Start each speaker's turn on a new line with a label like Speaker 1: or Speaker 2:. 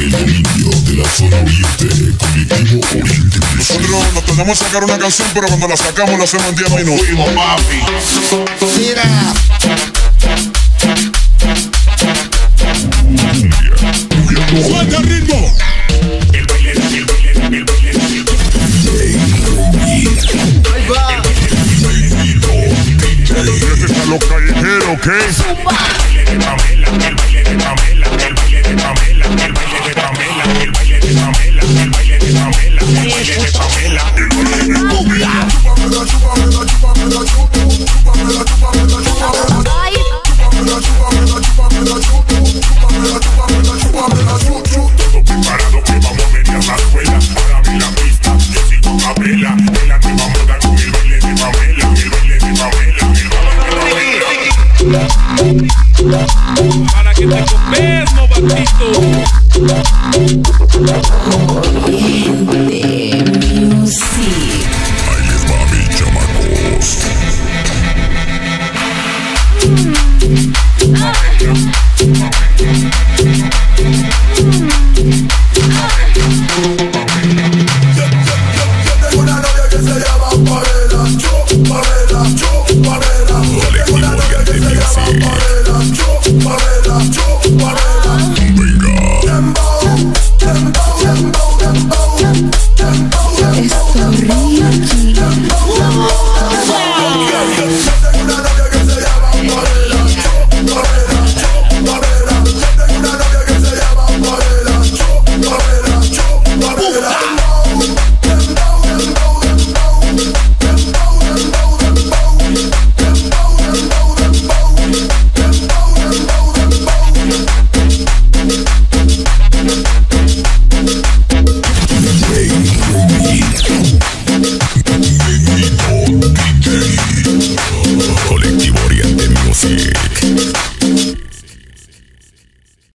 Speaker 1: el dominio de la zona oriente, colectivo Oriente Presenta.
Speaker 2: Nosotros nos tratamos de sacar una canción, pero cuando la sacamos la hacemos en 10 minutos.
Speaker 3: Fuimos, papi.
Speaker 4: Mira,
Speaker 2: ¡Suelta el ritmo!
Speaker 3: El baile, el baile, el baile, el
Speaker 4: ahí va.
Speaker 2: Este está los callejeros, ¿qué? Para que te comes, no.